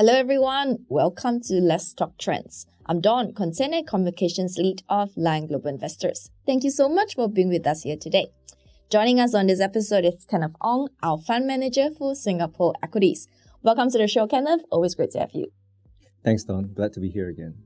Hello, everyone. Welcome to Let's Talk Trends. I'm Dawn, Content and Communications Lead of Lion Global Investors. Thank you so much for being with us here today. Joining us on this episode is Kenneth Ong, our fund manager for Singapore Equities. Welcome to the show, Kenneth. Always great to have you. Thanks, Dawn. Glad to be here again.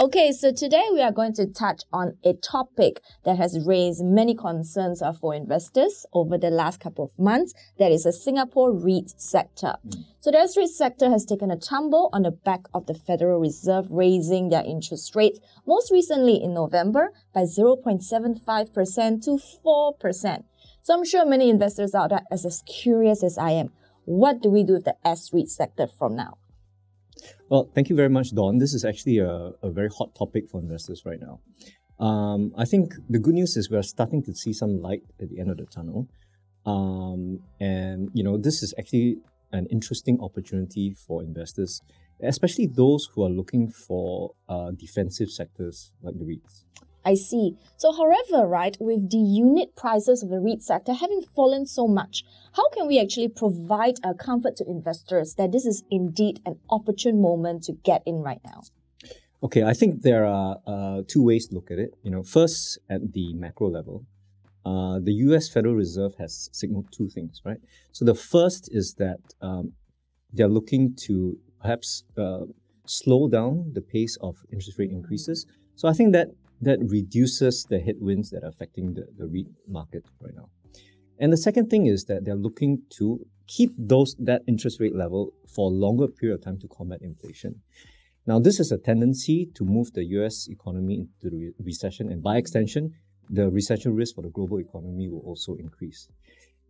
Okay, so today we are going to touch on a topic that has raised many concerns for investors over the last couple of months. That is the Singapore REIT sector. Mm. So the REIT sector has taken a tumble on the back of the Federal Reserve raising their interest rates, most recently in November by 0.75% to 4%. So I'm sure many investors out there are as curious as I am. What do we do with the S REIT sector from now? Well, thank you very much, Dawn. This is actually a, a very hot topic for investors right now. Um, I think the good news is we're starting to see some light at the end of the tunnel. Um, and, you know, this is actually an interesting opportunity for investors, especially those who are looking for uh, defensive sectors like the REITs. I see. So, however, right, with the unit prices of the REIT sector having fallen so much, how can we actually provide a comfort to investors that this is indeed an opportune moment to get in right now? Okay, I think there are uh, two ways to look at it. You know, first at the macro level, uh, the U.S. Federal Reserve has signaled two things, right? So the first is that um, they're looking to perhaps uh, slow down the pace of interest rate increases. So I think that that reduces the headwinds that are affecting the, the REIT market right now. And the second thing is that they're looking to keep those that interest rate level for a longer period of time to combat inflation. Now, this is a tendency to move the US economy into the recession, and by extension, the recession risk for the global economy will also increase.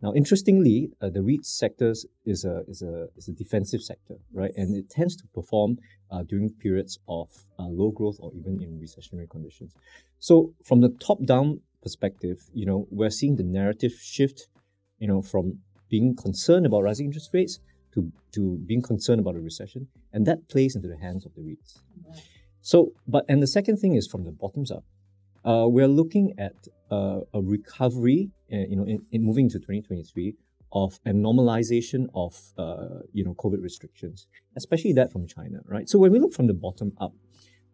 Now, interestingly, uh, the REIT sector is a, is, a, is a defensive sector, right? And it tends to perform uh, during periods of uh, low growth or even in recessionary conditions. So, from the top down perspective, you know, we're seeing the narrative shift, you know, from being concerned about rising interest rates to, to being concerned about a recession. And that plays into the hands of the REITs. So, but, and the second thing is from the bottoms up. Uh, we're looking at uh, a recovery, you know, in, in, moving to 2023 of a normalization of, uh, you know, COVID restrictions, especially that from China, right? So when we look from the bottom up,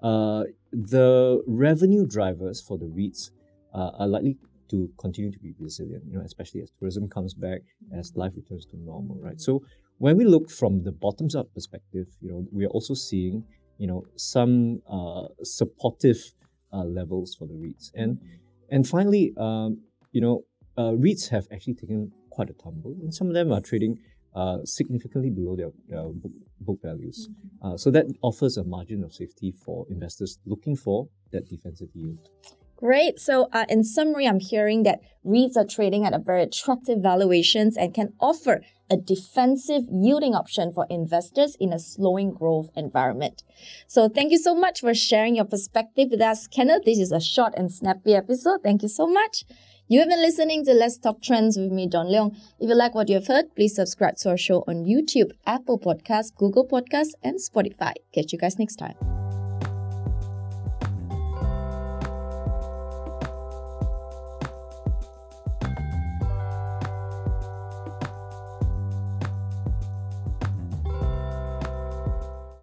uh, the revenue drivers for the REITs uh, are likely to continue to be resilient, you know, especially as tourism comes back, as life returns to normal, right? So when we look from the bottoms up perspective, you know, we are also seeing, you know, some supportive uh, levels for the REITs. And and finally, um, you know, uh, REITs have actually taken quite a tumble, and some of them are trading uh, significantly below their, book, book, values. Mm-hmm. Uh, so that offers a margin of safety for investors looking for that defensive yield. Great. So, uh, in summary, I'm hearing that REITs are trading at a very attractive valuations and can offer a defensive yielding option for investors in a slowing growth environment. So, thank you so much for sharing your perspective with us, Kenneth. This is a short and snappy episode. Thank you so much. You have been listening to Let's Talk Trends with me, Dawn Leong. If you like what you have heard, please subscribe to our show on YouTube, Apple Podcasts, Google Podcasts, and Spotify. Catch you guys next time.